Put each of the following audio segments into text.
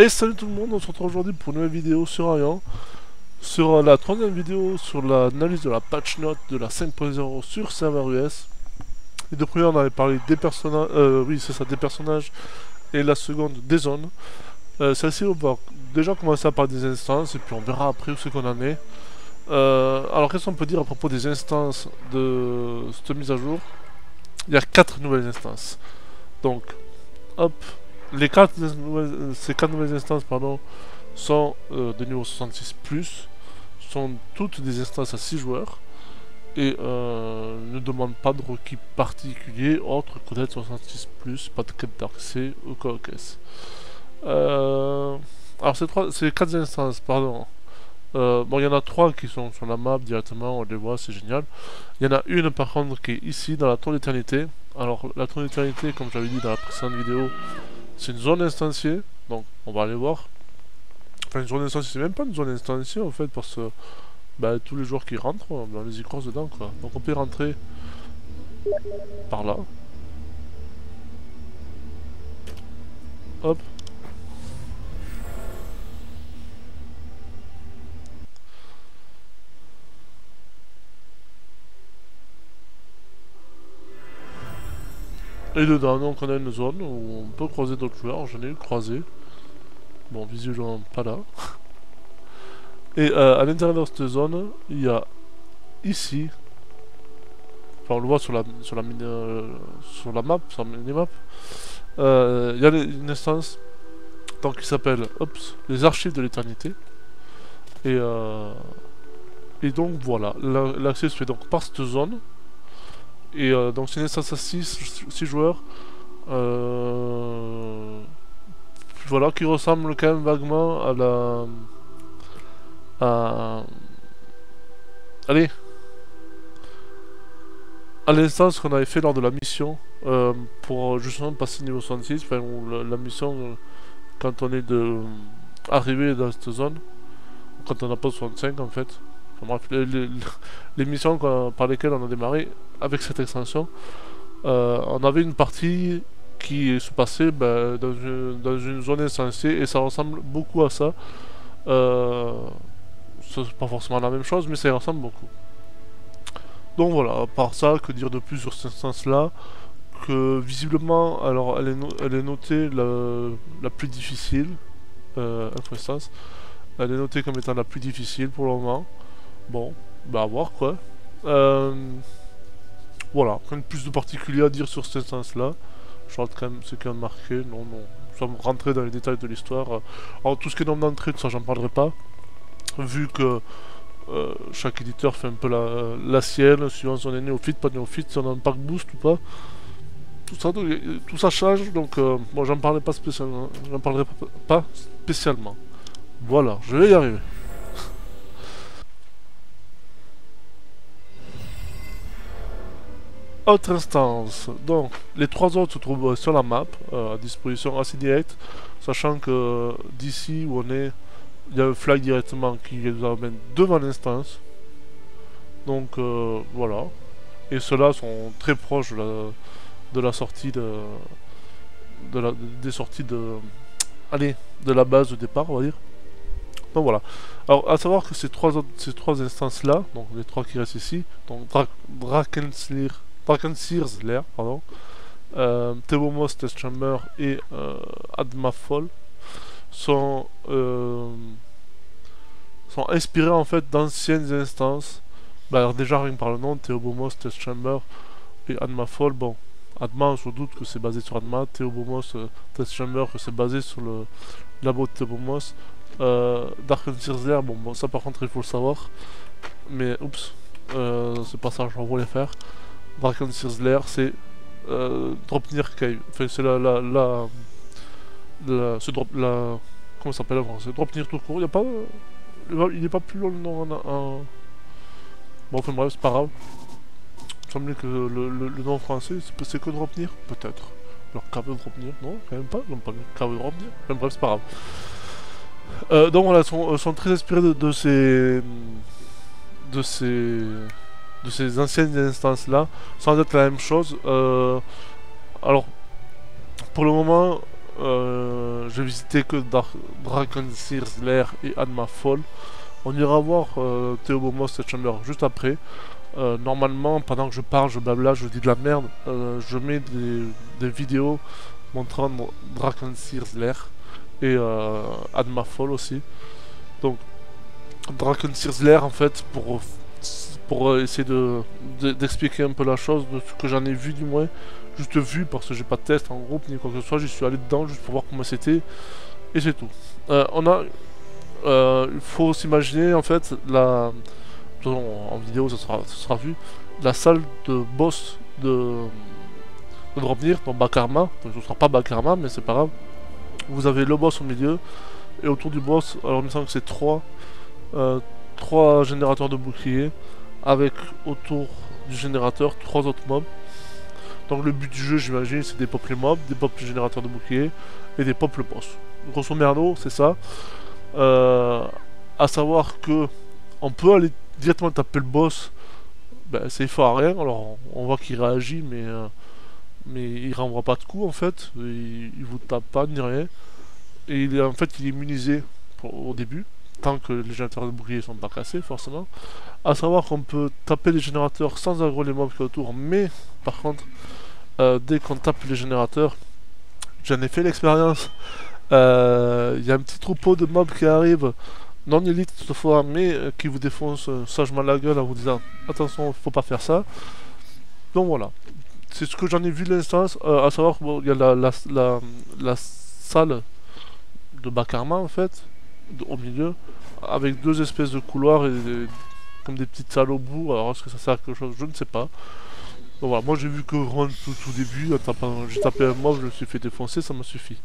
Et salut tout le monde, on se retrouve aujourd'hui pour une nouvelle vidéo sur Arian Sur la troisième vidéo sur l'analyse de la patch note de la 5.0 sur serveur US Les deux premières on avait parlé des personnages, euh, oui c'est ça, des personnages Et la seconde des zones. Euh, Celle-ci on va déjà commencer parler des instances et puis on verra après où c'est qu'on en est. Euh, Alors qu'est-ce qu'on peut dire à propos des instances de cette mise à jour? Il y a quatre nouvelles instances. Donc, hop les quatre ces quatre nouvelles instances pardon, sont euh, de niveau 66+, sont toutes des instances à 6 joueurs, et euh, ne demandent pas de requis particuliers autres que d'être 66+, pas de quête d'accès ou quoi euh, alors ces, trois, ces quatre instances, pardon, bon il y en a trois qui sont sur la map directement, on les voit, c'est génial. Il y en a une par contre qui est ici dans la tour d'éternité. Alors la tour d'éternité, comme j'avais dit dans la précédente vidéo, c'est une zone instanciée, donc on va aller voir. Enfin, une zone instanciée, c'est même pas une zone instanciée en fait, parce que bah, tous les joueurs qui rentrent, on les y croise dedans quoi. Donc on peut rentrer par là. Hop. Et dedans, donc on a une zone où on peut croiser d'autres joueurs. J'en ai croisé. Bon, visiblement pas là. Et euh, à l'intérieur de cette zone, il y a ici, enfin on le voit sur la sur la euh, sur la map, sur la minimap, euh, il y a une instance qui s'appelle les archives de l'éternité. Et et donc voilà, l'accès se fait donc par cette zone et euh, donc c'est instance à 6, joueurs. Euh, voilà, qui ressemble quand même vaguement à la... À... Allez À l'instance qu'on avait fait lors de la mission euh, pour justement passer niveau 66, enfin la, mission quand on est de arrivé dans cette zone, quand on n'a pas 65 en fait. Enfin, bref, les, missions par lesquelles on a démarré avec cette extension, euh, on avait une partie qui se passait ben, dans, une, zone instanciée et ça ressemble beaucoup à ça. Euh, c'est pas forcément la même chose, mais ça y ressemble beaucoup. Donc voilà, à part ça, que dire de plus sur cette instance-là Que visiblement, alors elle est, elle est notée la, plus difficile, euh, instance. Elle est notée comme étant la plus difficile pour le moment. Bon, bah à voir quoi. Euh, voilà, rien de plus de particulier à dire sur cette instance-là. Je regarde quand même ce qui a marqué. Non, non. Nous sommes rentrés dans les détails de l'histoire. Alors, tout ce qui est nombre d'entrée, tout ça, j'en parlerai pas. Vu que euh, chaque éditeur fait un peu la, la sienne, suivant si on est néophyte, pas néophyte, si on a un pack boost ou pas. Tout ça, tout ça change, donc euh, moi j'en parlerai pas spécialement. J'en parlerai pas spécialement. Voilà, je vais y arriver. Autre instance, donc les trois autres se trouvent sur la map, euh, à disposition assez directe, sachant que d'ici où on est, il y a un flag directement qui nous amène devant l'instance. Donc euh, voilà. Et ceux-là sont très proches de la, sortie de, la, des sorties de, allez, de la base de départ, on va dire. Donc voilà. Alors, à savoir que ces trois, ces trois instances-là, donc les trois qui restent ici, donc Dra Sears, l'air, pardon. Euh, Test Chamber et euh, Admafol sont, euh, sont inspirés en fait d'anciennes instances. Bah, déjà rien par le nom, Theobomos Test Chamber et Admafol, bon, Adma on se doute que c'est basé sur Adma, Theobomos euh, Test Chamber que c'est basé sur le labo de Theobomos. Euh, Dark Sears bon, bon ça par contre il faut le savoir. Mais oups, c'est pas ça que je voulais faire. Dragon Slayer, c'est euh, Dropnir Cave. Enfin, c'est la, la, la, la, ce drop, la, comment ça s'appelle en français? Dropnir tout court. Il pas, n'est pas plus long le nom en, Bon, enfin bref, c'est pas grave. Il me semblait que le, nom français, c'est que Dropnir Peut-être. Alors, cave Dropnir Non, quand même pas. Non, pas cave Dropnir. Enfin bref, c'est pas grave. Euh, donc voilà, sont, sont très inspirés de ces... de ces de ces anciennes instances-là, sans être la même chose. Euh, alors, pour le moment, euh, j'ai visité que Dragon Sears Lair et Adma Fall. On ira voir euh, Théobomos et Chamber juste après. Euh, normalement, pendant que je parle, je blabla, je dis de la merde, euh, je mets des, vidéos montrant Dragon Sears Lair et Adma Fall aussi. Donc, Dragon Sears Lair, en fait, pour, pour essayer d'expliquer de, un peu la chose, de ce que j'en ai vu du moins, juste vu parce que j'ai pas de test en groupe ni quoi que ce soit, j'y suis allé dedans juste pour voir comment c'était et c'est tout. Euh, on a, euh, il faut s'imaginer en fait la, en vidéo ça sera, ça sera vu, la salle de boss de, de Dropnir dans Bakarma, donc ce sera pas Bakarma mais c'est pas grave. Vous avez le boss au milieu et autour du boss, alors il me semble que c'est trois, euh, trois générateurs de boucliers avec autour du générateur trois autres mobs donc le but du jeu, j'imagine, c'est des pop les mobs, des pop les générateurs de boucliers et des pop le boss. Grosso merdo, c'est ça. Euh, à savoir que on peut aller directement taper le boss. Ben, c'est fort à rien. Alors on voit qu'il réagit, mais euh, mais il renvoie pas de coups en fait. Il, vous tape pas ni rien. Et il en fait, il est immunisé au début tant que les générateurs de boucliers sont pas cassés forcément. À savoir qu'on peut taper les générateurs sans aggro les mobs qui autour, mais par contre, euh, dès qu'on tape les générateurs, j'en ai fait l'expérience. Il euh, y a un petit troupeau de mobs qui arrivent, non élite toutefois, mais euh, qui vous défoncent sagement la gueule en vous disant attention, faut pas faire ça. Donc voilà, c'est ce que j'en ai vu l'instance, à savoir qu'il y a la, la, la, salle de Bakarma en fait, au milieu, avec deux espèces de couloirs et comme des petites salles au bout. Alors est-ce que ça sert à quelque chose? Je ne sais pas. Donc voilà, moi j'ai vu que run tout, début, j'ai tapé un mob, je me suis fait défoncer, ça m'a suffi.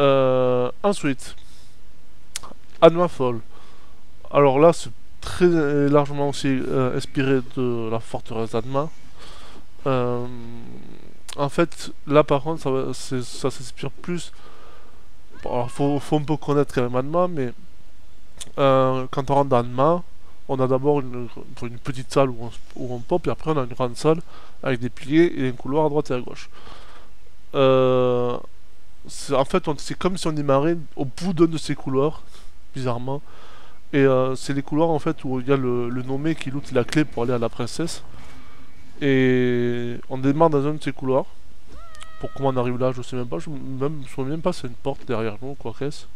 Euh, ensuite, Anma Fall. Alors là, c'est très largement aussi euh, inspiré de la forteresse d'Adma. Euh, en fait, là par contre, ça, ça s'inspire plus alors, faut, un peu connaître quand même Anma, mais euh, quand on rentre dans Anma, on a d'abord une, une, petite salle où on, pop, et après on a une grande salle avec des piliers et un couloir à droite et à gauche. Euh, en fait, c'est comme si on démarrait au bout d'un de ces couloirs, bizarrement. Et euh, c'est les couloirs en fait où il y a le, nommé qui loot la clé pour aller à la princesse. Et on démarre dans un de ces couloirs comment on arrive là, je sais même pas. Je même, je même pas c'est une porte derrière nous, quoi qu'est-ce?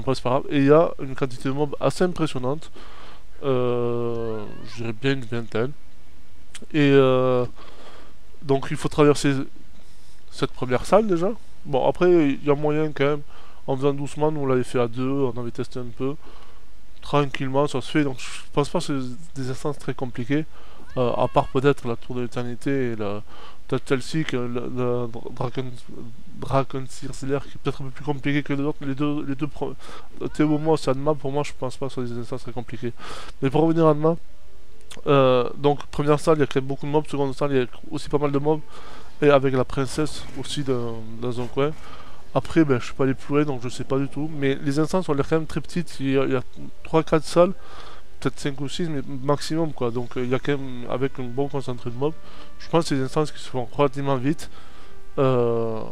Grave. Et il y a une quantité de mobs assez impressionnante. Euh, je dirais bien une vingtaine. Et euh, donc il faut traverser cette première salle déjà. Bon, après, il y a moyen quand même, en faisant doucement, nous on l'avait fait à deux, on avait testé un peu. Tranquillement, ça se fait. Donc je pense pas que c'est des instances très compliquées. Euh, à part peut-être la tour de l'éternité et la, peut-être celle-ci, que le Dragon, Dragon qui est peut-être un peu plus compliqué que les autres. Les deux, les deux Théo c'est Adma, pour moi, je pense pas que ce soit des instances très compliquées. Mais pour revenir à Adma, euh, donc première salle, il y a quand même beaucoup de mobs, seconde salle, il y a aussi pas mal de mobs, et avec la princesse aussi dans, dans un coin. Après, ben, je suis pas allé plus loin, donc je sais pas du tout. Mais les instances ont l'air quand même très petites, il y a, a 3-4 salles peut-être 5 ou 6, mais maximum quoi. Donc euh, il y a quand même, avec un bon concentré de mobs, je pense que c'est des instances qui se font relativement vite. Euh,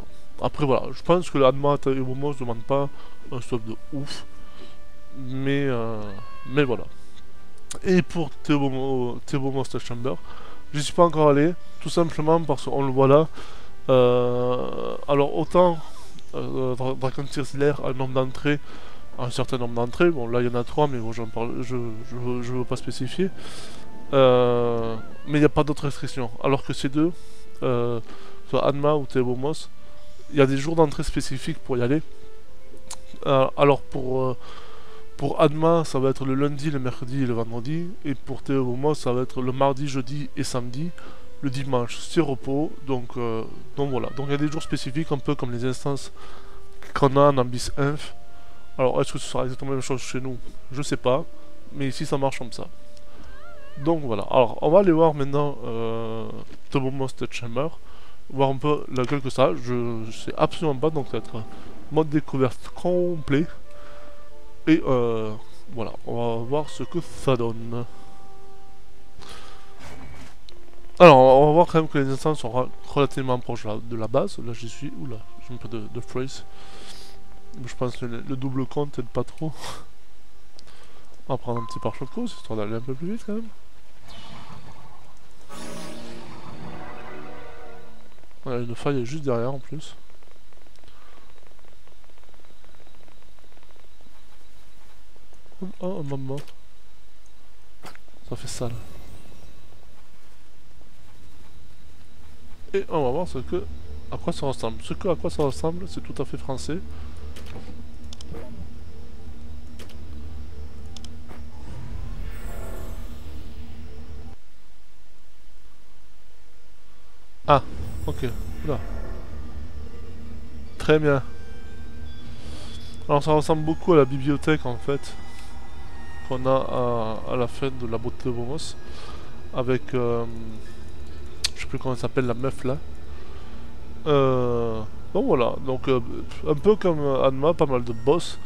après voilà, je pense que l'Adma et ne demande pas un stop de ouf. Mais, euh, mais voilà. Et pour Théobo Monster Chamber, je suis pas encore allé, tout simplement parce qu'on le voit là. alors autant Dragon Tears a un nombre d'entrées un certain nombre d'entrées. Bon, là, il y en a trois, mais bon, parle, je ne veux pas spécifier. Euh, mais il n'y a pas d'autres restrictions. Alors que ces deux, euh, soit Adma ou Théobomos, il y a des jours d'entrée spécifiques pour y aller. Euh, alors pour, pour Adma, ça va être le lundi, le mercredi et le vendredi. Et pour Théobomos, ça va être le mardi, jeudi et samedi. Le dimanche, c'est repos. Donc, donc voilà. Donc il y a des jours spécifiques, un peu comme les instances qu'on a en Ambis Inf. Alors, est-ce que ce sera exactement la même chose chez nous? Je sais pas. Mais ici, ça marche comme ça. Donc voilà. Alors, on va aller voir maintenant euh, Turbo Monster Chamber. Voir un peu laquelle que ça. Je sais absolument pas. Donc, ça va être mode découverte complet. Et euh, voilà. On va voir ce que ça donne. Alors, on va voir quand même que les instances sont relativement proches de la base. Là, j'y suis. Oula, j'ai un peu de, de phrase. Je pense que le, double compte aide pas trop. on va prendre un petit pare-choc de histoire d'aller un peu plus vite quand même. Voilà, une faille juste derrière en plus. Oh, moment. Ça fait sale. Et on va voir ce que... À quoi ça ressemble. Ce que à quoi ça ressemble, c'est tout à fait français. Ah, ok. Là. Très bien. Alors ça ressemble beaucoup à la bibliothèque en fait qu'on a à, la fin de la beauté de Bomos avec euh, je sais plus comment elle s'appelle la meuf là. Euh, donc voilà, donc euh, un peu comme Anma, pas mal de boss.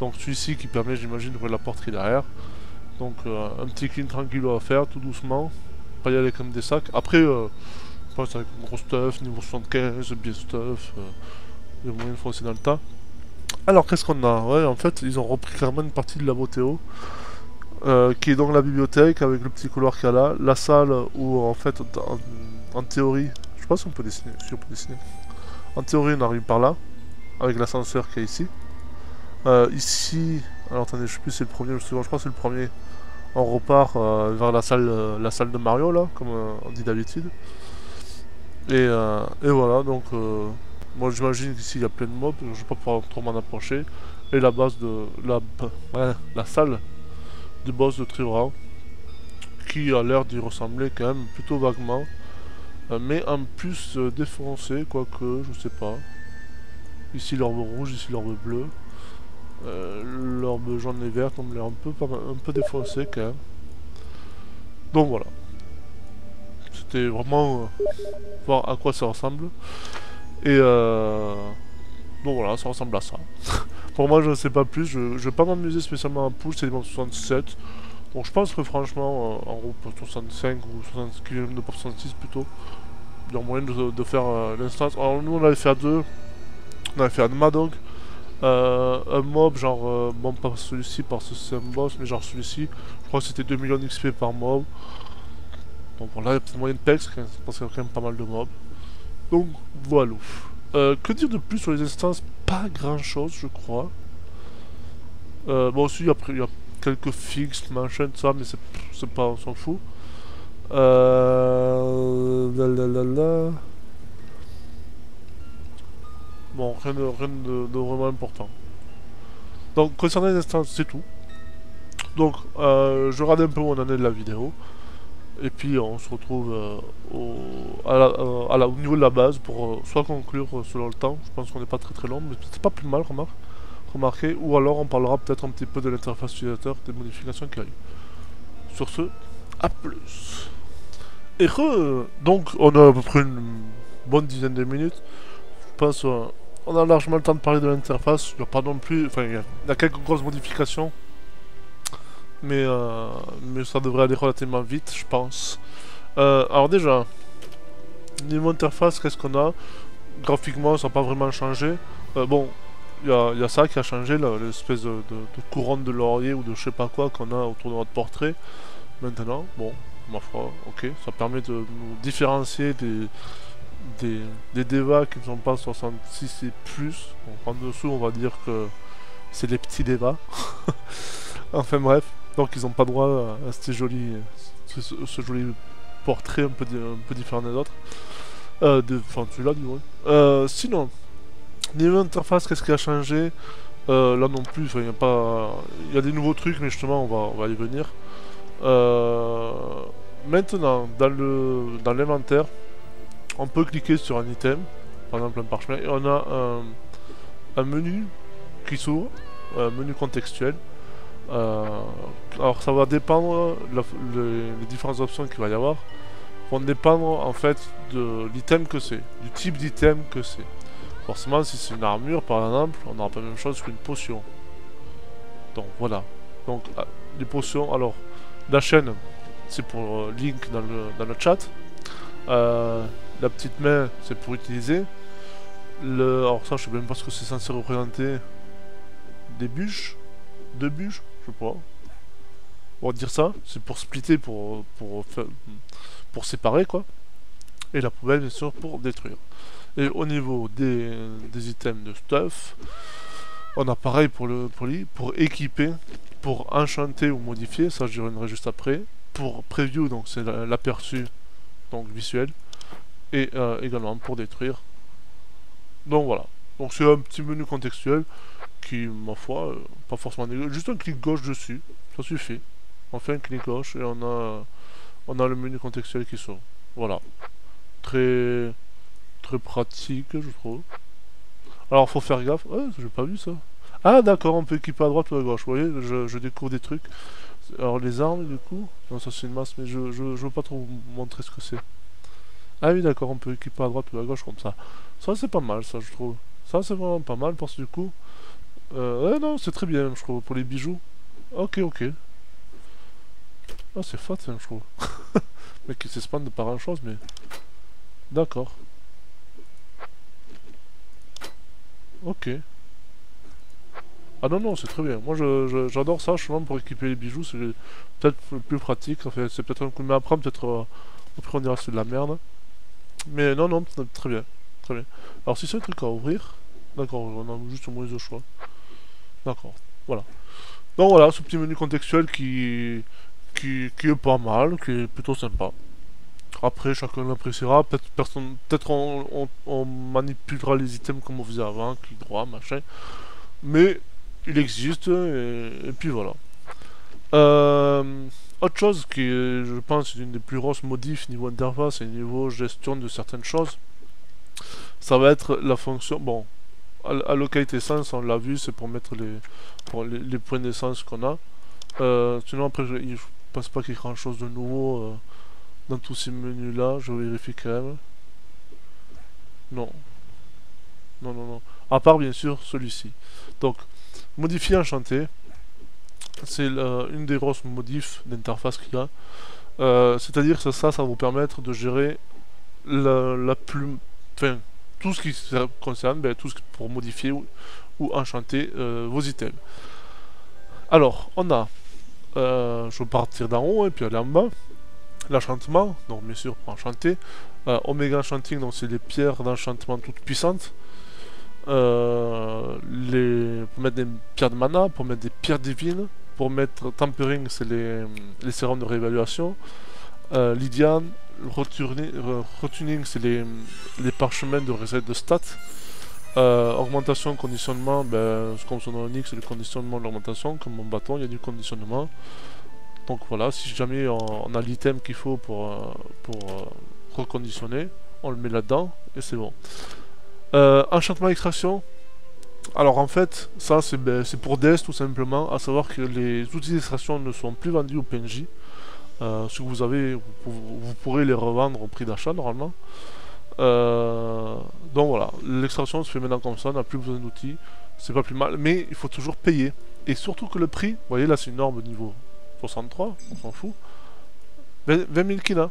Donc celui-ci qui permet j'imagine d'ouvrir la porte derrière. Donc un petit clean tranquille à faire tout doucement. Pas y aller comme des sacs. Après avec un gros stuff, niveau 75, bien stuff, euh, il y a moyen de foncer dans le tas. Alors qu'est-ce qu'on a? Ouais, en fait, ils ont repris clairement une partie de la Botéo, euh, qui est donc la bibliothèque avec le petit couloir qu'il y a là, la salle où en fait, en, théorie, je sais pas si on peut dessiner, si on peut dessiner. En théorie, on arrive par là, avec l'ascenseur qui est ici. Euh, ici, alors attendez, je sais plus si c'est le premier ou je crois c'est le premier. On repart euh, vers la salle, la salle de Mario là, comme on dit d'habitude. Euh, et, voilà, donc euh, moi j'imagine qu'ici il y a plein de mobs, je ne vais pas pouvoir trop m'en approcher. Et la base de la, la salle du boss de Trivra, qui a l'air d'y ressembler quand même plutôt vaguement, euh, mais en plus défoncé, quoique, je sais pas. Ici l'orbe rouge, ici l'orbe bleue. l'orbe jaune et verte, on me l'air un peu, un peu défoncé quand même. Donc voilà. C'était vraiment euh, voir à quoi ça ressemble. Et euh, bon voilà, ça ressemble à ça. Pour moi, je ne sais pas plus. Je, ne vais pas m'amuser spécialement en push, c'est 67. Donc je pense que franchement, euh, en groupe 65 ou 60 km de 66 plutôt, il y a moyen de, faire euh, l'instance. Alors nous on avait fait à deux. On avait fait à Madog. un mob, genre, bon pas celui-ci parce que c'est un boss, mais genre celui-ci, je crois que c'était 2 millions d'XP par mob. Donc bon, là, il y a peut-être moyen de pex, parce qu'il y a quand même pas mal de mobs. Donc, voilà. Euh, que dire de plus sur les instances? Pas grand-chose, je crois. Euh, bon, aussi, il y a quelques fixes, machin, ça, mais c'est pas, on s'en fout. Euh... Bon, rien, de, rien de, vraiment important. Donc, concernant les instances, c'est tout. Donc, euh, je regarde un peu où on en est de la vidéo. Et puis on se retrouve euh, au, euh, au, niveau de la base pour soit conclure selon le temps, je pense qu'on n'est pas très très long, mais c'est pas plus mal, remarque, remarquez, ou alors on parlera peut-être un petit peu de l'interface utilisateur, des modifications qu'il y a eu. Sur ce, à plus. Et donc on a à peu près une bonne dizaine de minutes, je pense on a largement le temps de parler de l'interface, il n'y a pas non plus, enfin il y a quelques grosses modifications, mais, euh, mais ça devrait aller relativement vite, je pense. Euh, alors déjà, niveau interface, qu'est-ce qu'on a? Graphiquement, ça n'a pas vraiment changé. Euh, bon, il y, a, ça qui a changé, l'espèce de, couronne de laurier ou de je sais pas quoi qu'on a autour de notre portrait. Maintenant, bon, ma foi, ok, ça permet de nous différencier des, des, des devas qui ne sont pas 66 et plus. en dessous, on va dire que c'est les petits devas. enfin bref. Donc ils n'ont pas droit à, ce, joli, ce, joli portrait un peu, un peu différent des autres. Euh, enfin, celui-là, du moins. Euh, sinon, niveau interface, qu'est-ce qui a changé? Euh, Là non plus, il y a pas... Y a des nouveaux trucs, mais justement, on va, on va y venir. Euh, maintenant, dans l'inventaire, dans on peut cliquer sur un item, par exemple un parchemin, et on a un, menu qui s'ouvre, un menu contextuel, euh, alors ça va dépendre, les différentes options qu'il va y avoir vont dépendre en fait de l'item que c'est, du type d'item que c'est. Forcément si c'est une armure par exemple, on n'aura pas la même chose qu'une potion. Donc voilà. Donc les potions, alors la chaîne c'est pour euh, Link dans le, dans le chat. Euh, la petite main, c'est pour utiliser. Le... Alors ça, je sais même pas ce que c'est censé représenter. Des bûches? Deux bûches? Je sais pas. On va dire ça. C'est pour splitter, pour, pour, pour séparer, quoi. Et la poubelle, bien sûr, pour détruire. Et au niveau des, des items de stuff, on a pareil pour le pour, pour équiper, pour enchanter ou modifier, ça je reviendrai juste après. Pour preview, donc c'est l'aperçu donc visuel. Et euh, également pour détruire. Donc voilà. Donc c'est un petit menu contextuel qui, ma foi, euh, pas forcément. Juste un clic gauche dessus, ça suffit. On fait un clic gauche et on a, on a le menu contextuel qui sort. Voilà. Très, très pratique, je trouve. Alors faut faire gaffe. Ouais, j'ai pas vu ça. Ah d'accord, on peut équiper à droite ou à gauche. Vous voyez, je, découvre des trucs. Alors les armes du coup. Non ça c'est une masse mais je, je, veux pas trop vous montrer ce que c'est. Ah oui d'accord, on peut équiper à droite ou à gauche comme ça. Ça c'est pas mal ça je trouve. Ça c'est vraiment pas mal parce que du coup... Euh, ouais non c'est très bien je trouve pour les bijoux. Ok ok. Ah c'est fat hein, je trouve. mais qui s'espande de pas grand chose mais... D'accord. Ok. Ah non, non, c'est très bien. Moi, j'adore ça, justement, pour équiper les bijoux. C'est peut-être plus pratique. C'est peut-être un coup de main prendre, peut-être euh, après on dira c'est de la merde. Mais non, non, très bien. Très bien. Alors, si c'est un truc à ouvrir, d'accord, on a juste un moins de choix. D'accord, voilà. Donc voilà, ce petit menu contextuel qui, qui est pas mal, qui est plutôt sympa. Après, chacun l'appréciera. Peut-être peut-être on, on, manipulera les items comme on faisait avant, clic droit, machin. Mais il existe, et, puis voilà. Euh, autre chose qui, je pense, est une des plus grosses modifs niveau interface et niveau gestion de certaines choses, ça va être la fonction. Bon, à, localité essence, on l'a vu, c'est pour mettre les, pour les, points d'essence qu'on a. Euh, sinon, après, je, ne pense pas qu'il y ait grand chose de nouveau. Euh, dans tous ces menus là, je vérifie quand même. Non. Non, non, non. À part bien sûr celui-ci. Donc, modifier enchanté. C'est une des grosses modifs d'interface qu'il y a. Euh, c'est-à-dire que ça, ça va vous permettre de gérer la, la plus... Enfin, tout ce qui concerne, ben, tout ce pour modifier ou, enchanter euh, vos items. Alors, on a... Euh, je vais partir d'en haut et puis aller en bas l'enchantement, donc bien sûr pour enchanter. Euh, Omega Enchanting, donc c'est les pierres d'enchantement toutes puissantes. Euh, les, pour mettre des pierres de mana, pour mettre des pierres divines, pour mettre Tempering, c'est les, les sérums de réévaluation. Euh, Lydian, Retuning, c'est les, les parchemins de reset de stats. Euh, augmentation, conditionnement, ben, comme son nom c'est le conditionnement l'augmentation. Comme mon bâton, il y a du conditionnement. Donc voilà, si jamais on, a l'item qu'il faut pour, euh, euh, reconditionner, on le met là-dedans et c'est bon. Euh, enchantement extraction. Alors en fait, ça c'est ben, pour DS tout simplement, à savoir que les outils d'extraction ne sont plus vendus au PNJ. Ce que vous avez, vous, pourrez les revendre au prix d'achat normalement. donc voilà, l'extraction se fait maintenant comme ça, on n'a plus besoin d'outils, c'est pas plus mal, mais il faut toujours payer. Et surtout que le prix, vous voyez là c'est une norme niveau 63, on s'en fout. 20 000 kilos.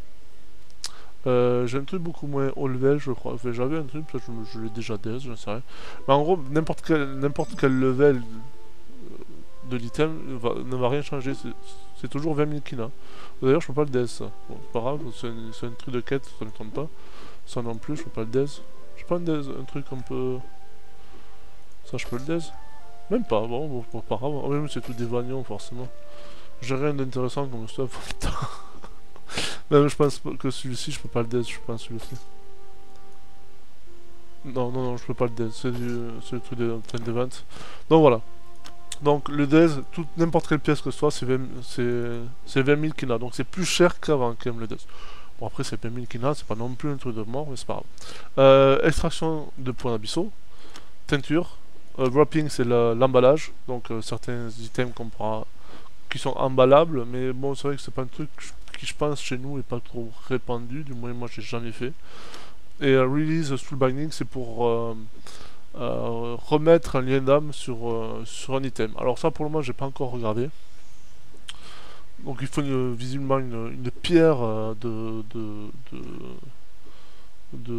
Euh, j'ai un truc beaucoup moins haut level, je crois. J'avais un truc, je, l'ai déjà DS, je ne sais rien. Mais en gros, n'importe quel, quel level de l'item ne va rien changer. C'est toujours 20 000 kilos. D'ailleurs, je peux pas le DS. C'est pas grave, c'est un truc de quête, ça ne tombe pas. Ça non plus, je peux pas le DS. Je peux pas un, un truc un peu. Ça, je peux le DS Même pas, bon, bon pas grave. Oh, même c'est tout des vagnons, forcément. J'ai rien d'intéressant comme stuff. Même je pense que celui-ci, je peux pas le dead, je pense celui-ci. Non, non, non, je peux pas le dead, c'est le truc de fin de vente. Donc voilà. Donc le dead, n'importe quelle pièce que ce soit, c'est 20, 000 kina. Donc c'est plus cher qu'avant quand même le dead. Bon après c'est 20 000 kina, c'est pas non plus un truc de mort, mais c'est pas grave. Euh, extraction de points d'abyssaux. Teinture. Euh, wrapping c'est l'emballage. Donc euh, certains items qu'on pourra qui sont emballables, mais bon, c'est vrai que c'est pas un truc qui, je pense, chez nous est pas trop répandu, du moins moi j'ai jamais fait. Et euh, Release Full Binding, c'est pour euh, euh, remettre un lien d'âme sur, sur un item. Alors ça, pour le moment, j'ai pas encore regardé. Donc il faut visiblement une, pierre de, de, de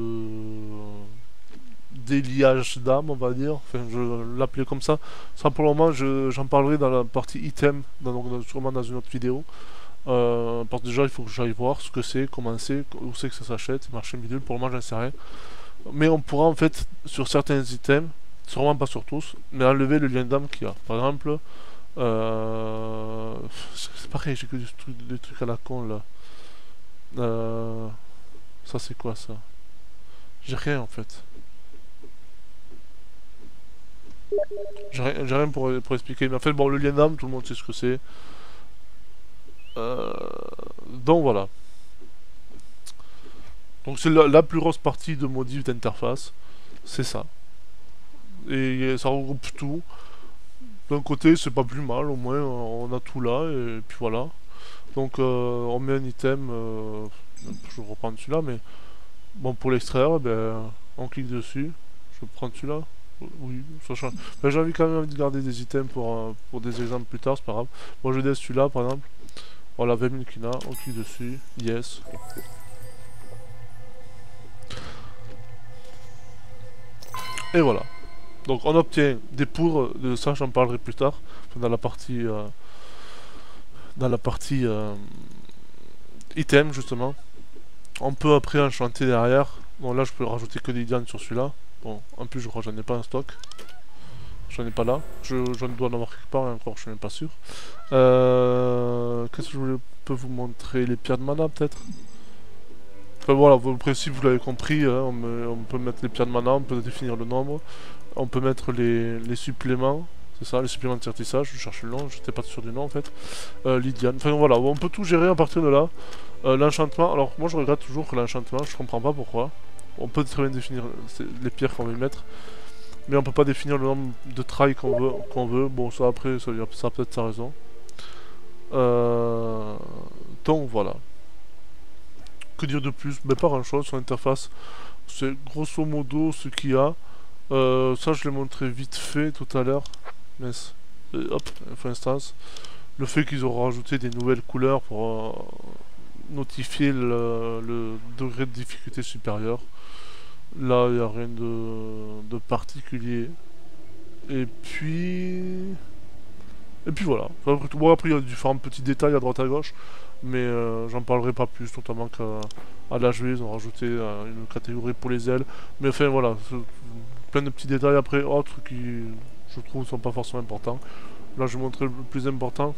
déliage d'âme, on va dire. Enfin, je l'appelais comme ça. Ça, pour le moment, j'en parlerai dans la partie item, dans, sûrement dans une autre vidéo. Euh, parce que déjà, il faut que j'aille voir ce que c'est, comment c'est, où c'est que ça s'achète, marché bidule. Pour le moment, j'en sais rien. Mais on pourra, en fait, sur certains items, sûrement pas sur tous, mais enlever le lien d'âme qu'il y a. Par exemple, euh, c'est pareil, j'ai que des trucs, trucs à la con là. Euh, ça, c'est quoi ça? J'ai rien en fait. J'ai rien, pour, expliquer. Mais en fait, bon, le lien d'âme, tout le monde sait ce que c'est. Euh, donc voilà. Donc c'est la, plus grosse partie de modif d'interface. C'est ça. Et ça regroupe tout. D'un côté, c'est pas plus mal, au moins on a tout là, et puis voilà. Donc euh, on met un item, euh, je reprends celui-là, mais bon pour l'extraire, eh ben, on clique dessus. Je prends celui-là. Oui, ça change. Ben, j'ai envie quand même de garder des items pour, euh, pour des exemples plus tard, c'est pas grave. Moi je laisse celui-là par exemple. Voilà, 20 000 kina, clique dessus, yes. Et voilà. Donc on obtient des pour, de ça j'en parlerai plus tard, dans la partie euh, dans la partie euh, item justement. On peut après enchanter derrière. Bon là je peux rajouter que des dianes sur celui-là. Bon en plus je crois que j'en ai pas en stock. J'en ai pas là. Je, dois en avoir quelque part encore, je suis même pas sûr. Euh, qu'est-ce que je peux vous montrer? Les pierres de mana peut-être? Enfin voilà, le principe vous l'avez compris, hein, on, peut mettre les pierres de mana, on peut définir le nombre on peut mettre les, suppléments, c'est ça, les suppléments de certissage, je cherche le nom, j'étais pas sûr du nom en fait. Euh, Lydiane, enfin voilà, on peut tout gérer à partir de là. Euh, l'enchantement, alors moi je regrette toujours l'enchantement, je comprends pas pourquoi. On peut très bien définir les pierres qu'on veut mettre, mais on peut pas définir le nombre de trails qu'on veut, veut. Bon, ça après, ça, ça peut-être sa raison. Euh, donc voilà. Que dire de plus? Mais pas grand chose sur l'interface. C'est grosso modo ce qu'il y a. Euh, ça, je l'ai montré vite fait tout à l'heure. Mais hop, instance. Le fait qu'ils ont rajouté des nouvelles couleurs pour euh, notifier le, degré de difficulté supérieur. Là, il n'y a rien de, particulier. Et puis... Et puis voilà. Bon, après, il y a différents petits détails à droite à gauche. Mais j'en parlerai pas plus, notamment qu'à la jouer, ils ont rajouté une catégorie pour les ailes. Mais enfin, voilà plein de petits détails après autres qui je trouve sont pas forcément importants. Là je vais montrer le plus important.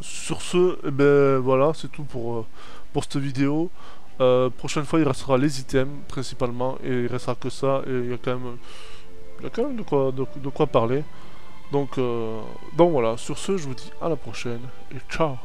Sur ce, eh ben voilà, c'est tout pour, euh, pour cette vidéo. Euh, prochaine fois il restera les items principalement. Et il restera que ça. Et il y a quand même, il y quand même de, quoi, de, quoi parler. Donc, euh, donc voilà, sur ce je vous dis à la prochaine. Et ciao